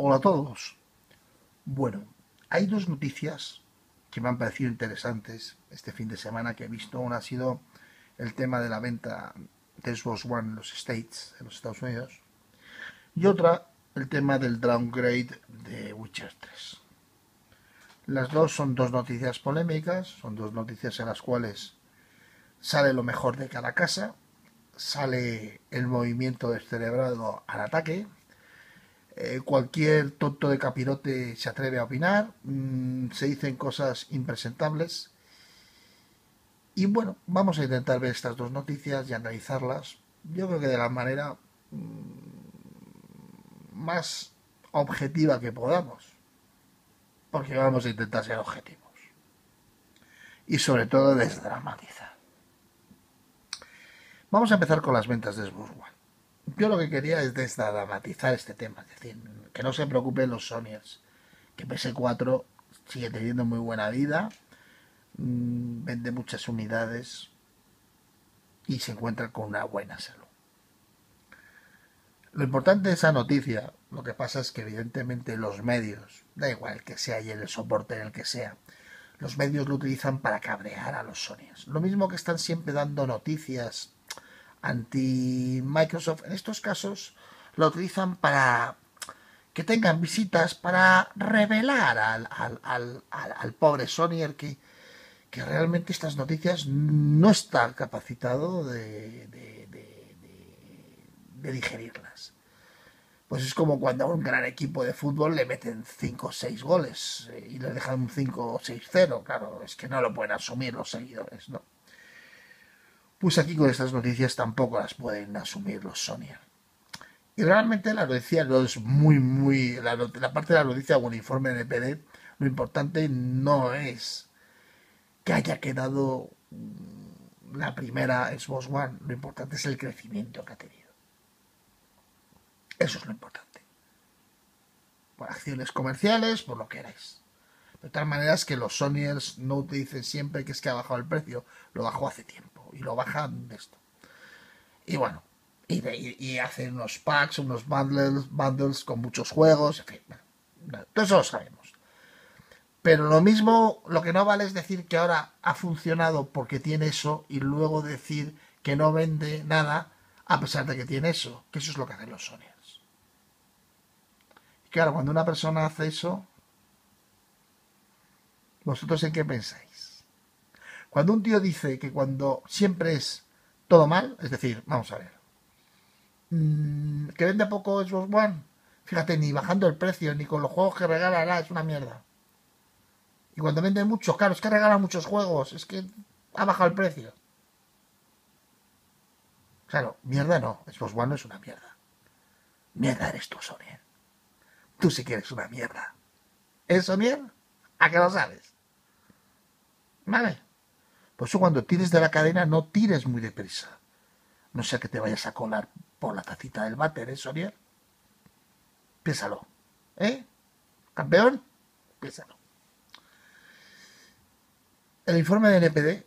Hola a todos. Bueno, hay dos noticias que me han parecido interesantes este fin de semana que he visto. Una ha sido el tema de la venta de Xbox One en los States, en los Estados Unidos. Y otra, el tema del downgrade de Witcher 3. Las dos son dos noticias polémicas, son dos noticias en las cuales sale lo mejor de cada casa, sale el movimiento descerebrado al ataque, eh, cualquier tonto de capirote se atreve a opinar, mm, se dicen cosas impresentables. Y bueno, vamos a intentar ver estas dos noticias y analizarlas, yo creo que de la manera mm, más objetiva que podamos, porque vamos a intentar ser objetivos. Y sobre todo desdramatizar. Vamos a empezar con las ventas de One yo lo que quería es desdramatizar este tema, es decir, que no se preocupen los Sonyers, que PS4 sigue teniendo muy buena vida, mm, vende muchas unidades y se encuentra con una buena salud. Lo importante de esa noticia, lo que pasa es que evidentemente los medios, da igual que sea y el soporte en el que sea, los medios lo utilizan para cabrear a los Sonyers. Lo mismo que están siempre dando noticias anti-Microsoft, en estos casos lo utilizan para que tengan visitas para revelar al, al, pobre Sonyer que, que, realmente estas noticias no está capacitado de, de, digerirlas. Pues es como cuando a un gran equipo de fútbol le meten 5 o 6 goles eh, y le dejan un 5 o 6-0. Claro, es que no lo pueden asumir los seguidores, ¿no? Pues aquí con estas noticias tampoco las pueden asumir los Sonia. Y realmente la noticia no es muy, muy. La, parte de la noticia o el informe de NPD, lo importante no es que haya quedado mm, la primera Xbox One, lo importante es el crecimiento que ha tenido. Eso es lo importante. Por acciones comerciales, por lo que eres. De tal manera es que los Sonyers no te dicen siempre que es que ha bajado el precio, lo bajó hace tiempo y lo bajan de esto. Y bueno, y, hacen unos packs, unos bundles, bundles con muchos juegos, en fin, todo eso lo sabemos. Pero lo mismo, lo que no vale es decir que ahora ha funcionado porque tiene eso y luego decir que no vende nada a pesar de que tiene eso, que eso es lo que hacen los Sonyers. Y claro, cuando una persona hace eso, ¿vosotros en qué pensáis? Cuando un tío dice que cuando siempre es todo mal, es decir, vamos a ver, mm, que vende poco Xbox One, fíjate, ni bajando el precio, ni con los juegos que regala, es una mierda. Y cuando vende mucho, claro, es que regala muchos juegos, es que ha bajado el precio. Claro, mierda no, Xbox One no es una mierda. Mierda eres tú, Sony. Tú sí que eres una mierda. ¿Es Sony? ¿A qué lo sabes? ¿Vale? Por eso cuando tires de la cadena no tires muy deprisa. No sea que te vayas a colar por la tacita del váter, ¿eh, Sorier? Piénsalo. ¿Eh? ¿Campeón? Piénsalo. El informe de NPD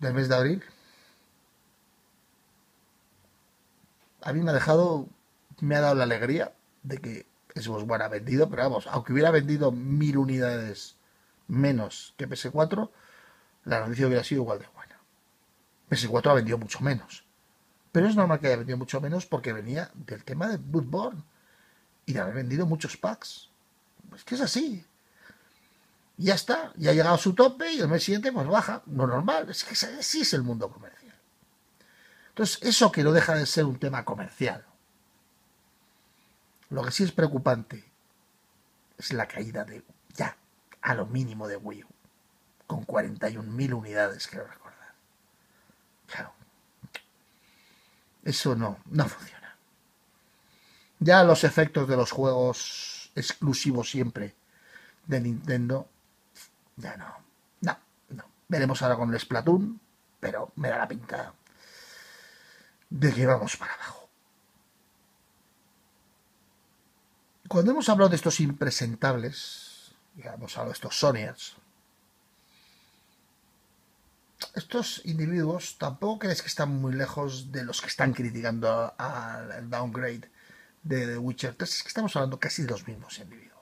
del mes de abril a mí me ha dejado, me ha dado la alegría de que Xbox One ha vendido, pero vamos, aunque hubiera vendido mil unidades menos que PS4, la noticia hubiera sido igual de buena. PS4 ha vendido mucho menos. Pero es normal que haya vendido mucho menos porque venía del tema de Bloodborne y de haber vendido muchos packs. Es que es así. Ya está, ya ha llegado a su tope y el mes siguiente pues baja. No normal, es que así es el mundo comercial. Entonces, eso que no deja de ser un tema comercial. Lo que sí es preocupante es la caída de ya a lo mínimo de Wii U con 41.000 unidades, quiero recordar. Claro. Eso no, no funciona. Ya los efectos de los juegos exclusivos siempre de Nintendo, ya no. No, no. Veremos ahora con el Splatoon, pero me da la pinta de que vamos para abajo. Cuando hemos hablado de estos impresentables, ya hemos hablado de estos Sonyers, estos individuos tampoco crees que están muy lejos de los que están criticando al downgrade de The Witcher 3 es que estamos hablando casi de los mismos individuos.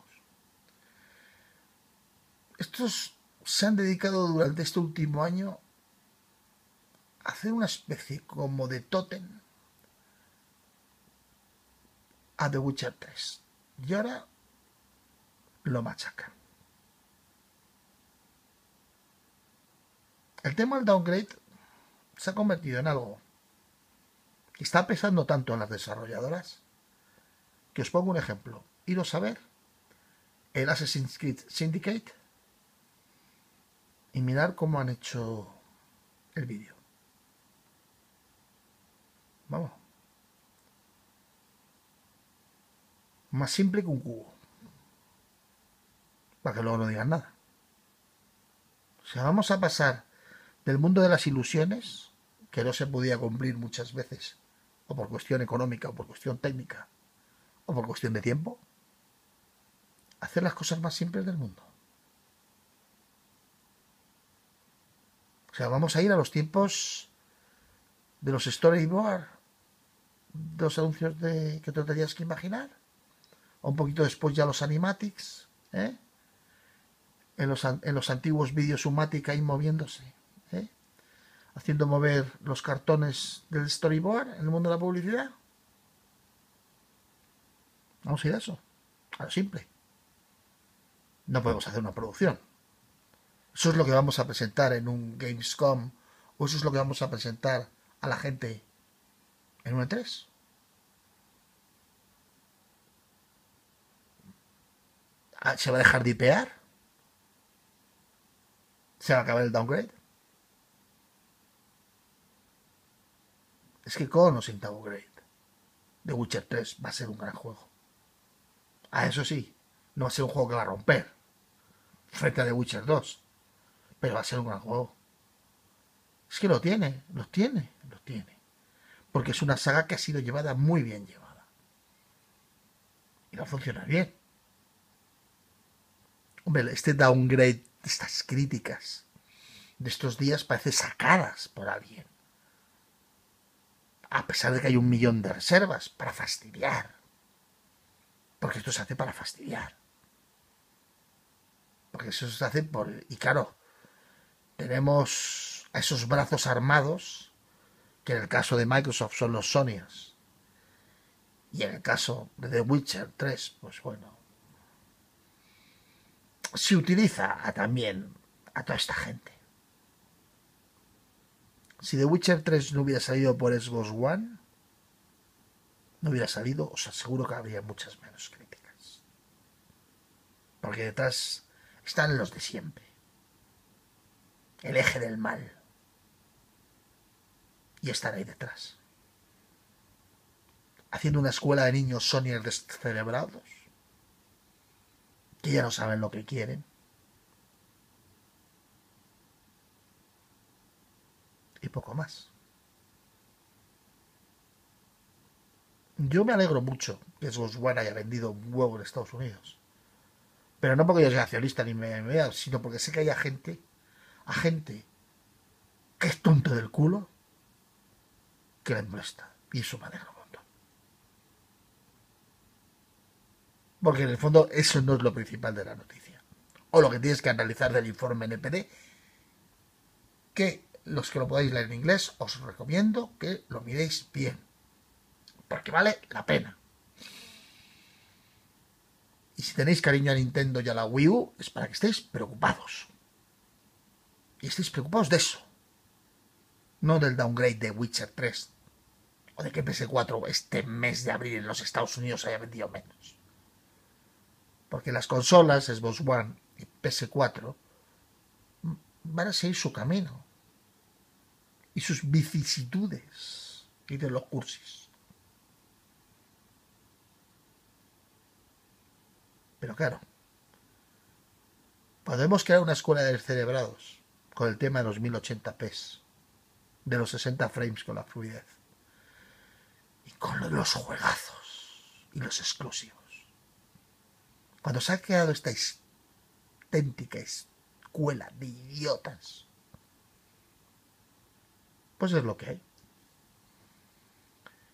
Estos se han dedicado durante este último año a hacer una especie como de tótem a The Witcher 3. Y ahora lo machacan. El tema del downgrade se ha convertido en algo que está pesando tanto en las desarrolladoras que os pongo un ejemplo. Iros a ver el Assassin's Creed Syndicate y mirar cómo han hecho el vídeo. Vamos. Más simple que un cubo. Para que luego no digan nada. O sea, vamos a pasar del mundo de las ilusiones, que no se podía cumplir muchas veces, o por cuestión económica, o por cuestión técnica, o por cuestión de tiempo, hacer las cosas más simples del mundo. O sea, vamos a ir a los tiempos de los storyboard, de los anuncios de que te tenías que imaginar, o un poquito después ya los animatics, ¿eh? en, los, en los antiguos vídeos sumatic ahí moviéndose, ¿eh? haciendo mover los cartones del storyboard en el mundo de la publicidad. Vamos a ir a eso, a lo simple. No podemos hacer una producción. Eso es lo que vamos a presentar en un Gamescom o eso es lo que vamos a presentar a la gente en un E3. Ah, ¿Se va a dejar de IPear? ¿Se va a acabar el downgrade? Es que con o sin downgrade, The Witcher 3 va a ser un gran juego. Ah, eso sí, no va a ser un juego que va a romper frente a The Witcher 2 pero va a ser un gran juego. Es que lo tiene, lo tiene, lo tiene. Porque es una saga que ha sido llevada muy bien llevada. Y va a funcionar bien. Hombre, este downgrade, estas críticas de estos días parece sacadas por alguien. A pesar de que hay un millón de reservas para fastidiar. Porque esto se hace para fastidiar. Porque eso se hace por... Y claro, tenemos a esos brazos armados, que en el caso de Microsoft son los Sonyas, y en el caso de The Witcher 3, pues bueno, se utiliza a también a toda esta gente. Si The Witcher 3 no hubiera salido por Xbox One, no hubiera salido, os aseguro que habría muchas menos críticas. Porque detrás están los de siempre el eje del mal. Y estar ahí detrás. Haciendo una escuela de niños Sonier descerebrados, que ya no saben lo que quieren. Y poco más. Yo me alegro mucho que One haya vendido un huevo en Estados Unidos. Pero no porque yo sea accionista ni me vea, sino porque sé que hay gente a gente que es tonto del culo que le molesta. Y eso me alegra un montón. Porque en el fondo eso no es lo principal de la noticia. O lo que tienes que analizar del informe NPD, que los que lo podáis leer en inglés, os recomiendo que lo miréis bien. Porque vale la pena. Y si tenéis cariño a Nintendo y a la Wii U, es para que estéis preocupados. Y estéis preocupados de eso. No del downgrade de Witcher 3. O de que PS4 este mes de abril en los Estados Unidos haya vendido menos. Porque las consolas Xbox One y PS4 van a seguir su camino. Y sus vicisitudes. Y de los cursis. Pero claro, podemos crear una escuela de cerebrados con el tema de los 1080p, de los 60 frames con la fluidez, y con los juegazos y los exclusivos. Cuando se ha creado esta auténtica escuela de idiotas, pues es lo que hay.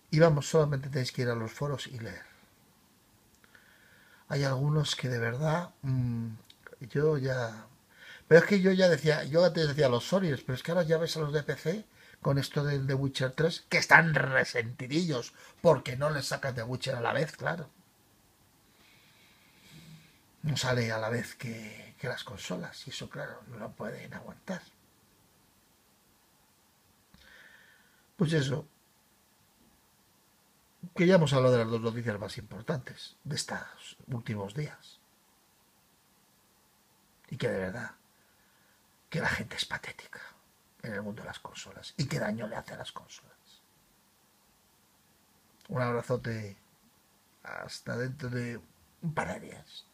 Y vamos, solamente tenéis que ir a los foros y leer. hay algunos que de verdad mm, yo ya pero es que yo ya decía yo antes decía los Sorios pero es que ahora ya ves a los de PC con esto del The Witcher 3 que están resentidillos porque no les sacas The Witcher a la vez claro no sale a la vez que, que las consolas y eso claro no lo pueden aguantar pues eso que ya hemos hablado de las dos noticias más importantes de estos últimos días. Y que de verdad, que la gente es patética en el mundo de las consolas y qué daño le hace a las consolas. Un abrazote hasta dentro de un par de días.